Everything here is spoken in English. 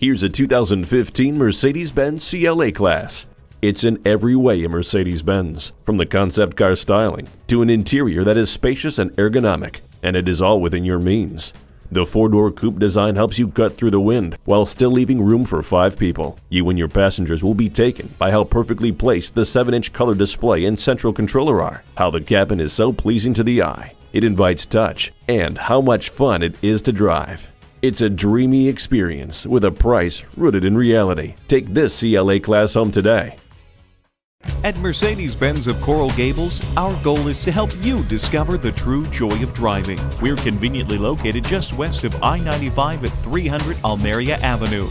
Here's a 2015 Mercedes-Benz CLA Class. It's in every way a Mercedes-Benz, from the concept car styling to an interior that is spacious and ergonomic, and it is all within your means. The four-door coupe design helps you cut through the wind while still leaving room for five people. You and your passengers will be taken by how perfectly placed the 7-inch color display and central controller are, how the cabin is so pleasing to the eye, it invites touch, and how much fun it is to drive. It's a dreamy experience with a price rooted in reality. Take this CLA class home today. At Mercedes Benz of Coral Gables, our goal is to help you discover the true joy of driving. We're conveniently located just west of I 95 at 300 Almeria Avenue.